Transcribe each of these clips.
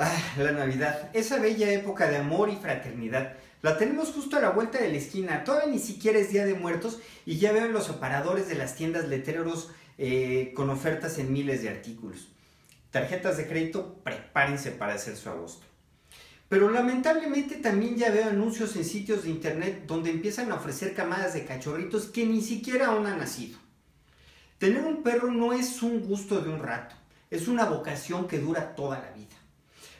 Ah, la Navidad, esa bella época de amor y fraternidad. La tenemos justo a la vuelta de la esquina. Todavía ni siquiera es Día de Muertos y ya veo los separadores de las tiendas letreros eh, con ofertas en miles de artículos. Tarjetas de crédito, prepárense para hacer su agosto. Pero lamentablemente también ya veo anuncios en sitios de internet donde empiezan a ofrecer camadas de cachorritos que ni siquiera aún han nacido. Tener un perro no es un gusto de un rato, es una vocación que dura toda la vida.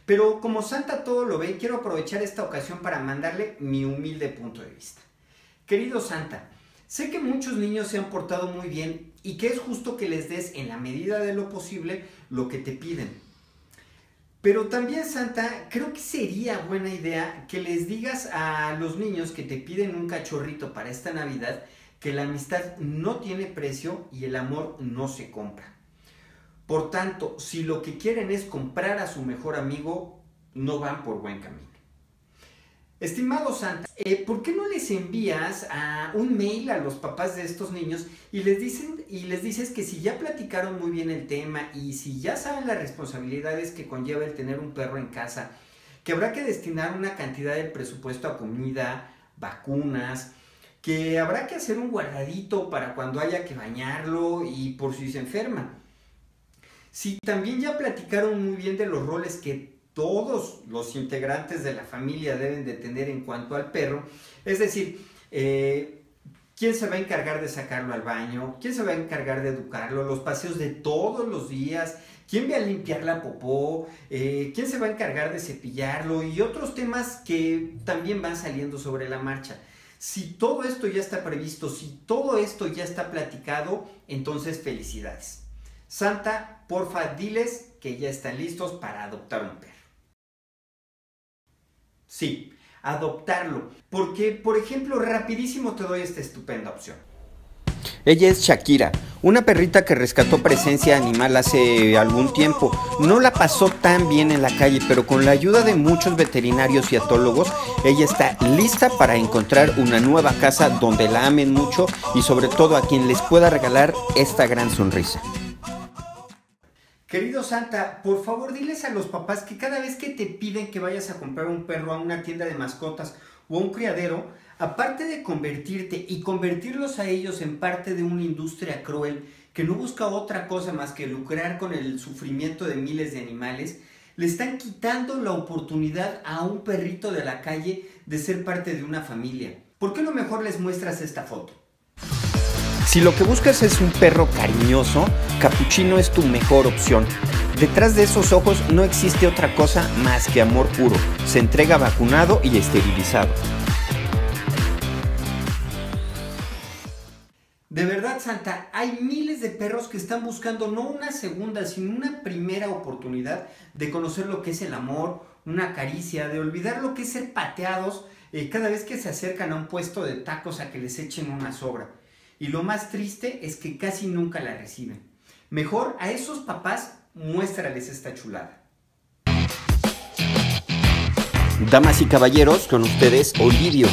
Pero como Santa todo lo ve, quiero aprovechar esta ocasión para mandarle mi humilde punto de vista. Querido Santa, sé que muchos niños se han portado muy bien y que es justo que les des en la medida de lo posible lo que te piden. Pero también, Santa, creo que sería buena idea que les digas a los niños que te piden un cachorrito para esta Navidad que la amistad no tiene precio y el amor no se compra. Por tanto, si lo que quieren es comprar a su mejor amigo, no van por buen camino. Estimado Santa, eh, ¿por qué no les envías un mail a los papás de estos niños y les, dicen, y les dices que si ya platicaron muy bien el tema y si ya saben las responsabilidades que conlleva el tener un perro en casa, que habrá que destinar una cantidad del presupuesto a comida, vacunas, que habrá que hacer un guardadito para cuando haya que bañarlo y por si se enferma? Si también ya platicaron muy bien de los roles que todos los integrantes de la familia deben de tener en cuanto al perro, es decir, eh, ¿quién se va a encargar de sacarlo al baño? ¿Quién se va a encargar de educarlo? Los paseos de todos los días. ¿Quién va a limpiar la popó? Eh, ¿Quién se va a encargar de cepillarlo? Y otros temas que también van saliendo sobre la marcha. Si todo esto ya está previsto, si todo esto ya está platicado, entonces felicidades. Santa, porfa, diles que ya están listos para adoptar un perro. Sí, adoptarlo. Porque, por ejemplo, rapidísimo te doy esta estupenda opción. Ella es Shakira, una perrita que rescató presencia animal hace algún tiempo. No la pasó tan bien en la calle, pero con la ayuda de muchos veterinarios y atólogos, ella está lista para encontrar una nueva casa donde la amen mucho y sobre todo a quien les pueda regalar esta gran sonrisa. Querido Santa, por favor diles a los papás que cada vez que te piden que vayas a comprar un perro a una tienda de mascotas o a un criadero, aparte de convertirte y convertirlos a ellos en parte de una industria cruel que no busca otra cosa más que lucrar con el sufrimiento de miles de animales, le están quitando la oportunidad a un perrito de la calle de ser parte de una familia. ¿Por qué no mejor les muestras esta foto? Si lo que buscas es un perro cariñoso, Capuchino es tu mejor opción. Detrás de esos ojos no existe otra cosa más que amor puro. Se entrega vacunado y esterilizado. De verdad, Santa, hay miles de perros que están buscando no una segunda, sino una primera oportunidad de conocer lo que es el amor, una caricia, de olvidar lo que es ser pateados eh, cada vez que se acercan a un puesto de tacos a que les echen una sobra. Y lo más triste es que casi nunca la reciben. Mejor a esos papás muéstrales esta chulada. Damas y caballeros, con ustedes Olidio.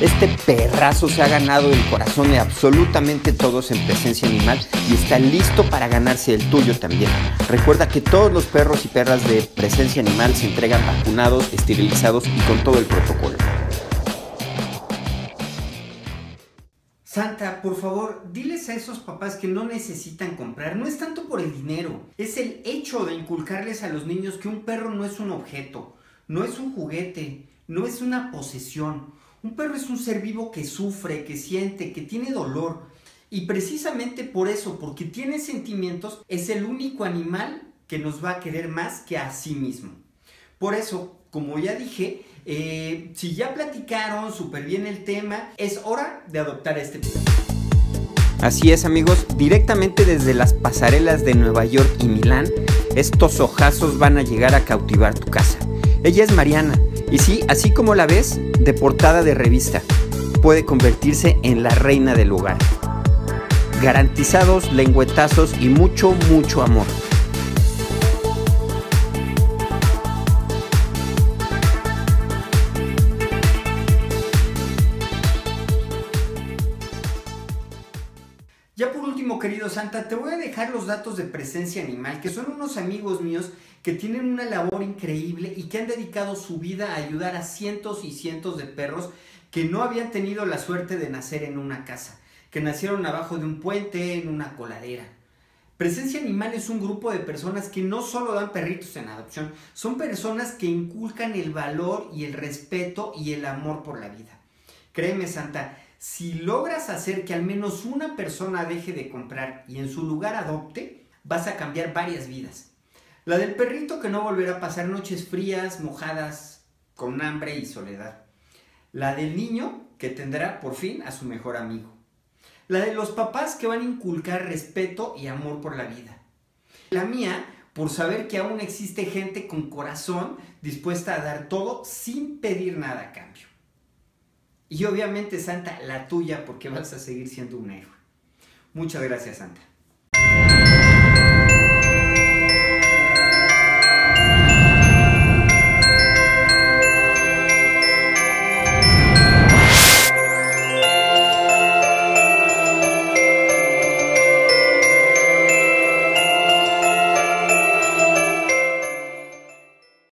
Este perrazo se ha ganado el corazón de absolutamente todos en presencia animal y está listo para ganarse el tuyo también. Recuerda que todos los perros y perras de presencia animal se entregan vacunados, esterilizados y con todo el protocolo. Santa, por favor, diles a esos papás que no necesitan comprar. No es tanto por el dinero, es el hecho de inculcarles a los niños que un perro no es un objeto, no es un juguete, no es una posesión. Un perro es un ser vivo que sufre, que siente, que tiene dolor. Y precisamente por eso, porque tiene sentimientos, es el único animal que nos va a querer más que a sí mismo. Por eso, como ya dije, eh, si ya platicaron súper bien el tema, es hora de adoptar este perro. Así es amigos, directamente desde las pasarelas de Nueva York y Milán, estos ojazos van a llegar a cautivar tu casa. Ella es Mariana, y sí, así como la ves, de portada de revista, puede convertirse en la reina del hogar. Garantizados lengüetazos y mucho, mucho amor. Ya por último, querido Santa, te voy a dejar los datos de presencia animal, que son unos amigos míos que tienen una labor increíble y que han dedicado su vida a ayudar a cientos y cientos de perros que no habían tenido la suerte de nacer en una casa, que nacieron abajo de un puente, en una coladera. Presencia Animal es un grupo de personas que no solo dan perritos en adopción, son personas que inculcan el valor y el respeto y el amor por la vida. Créeme, Santa, si logras hacer que al menos una persona deje de comprar y en su lugar adopte, vas a cambiar varias vidas. La del perrito que no volverá a pasar noches frías, mojadas, con hambre y soledad. La del niño que tendrá por fin a su mejor amigo. La de los papás que van a inculcar respeto y amor por la vida. La mía por saber que aún existe gente con corazón dispuesta a dar todo sin pedir nada a cambio. Y obviamente, Santa, la tuya porque vas a seguir siendo un héroe. Muchas gracias, Santa.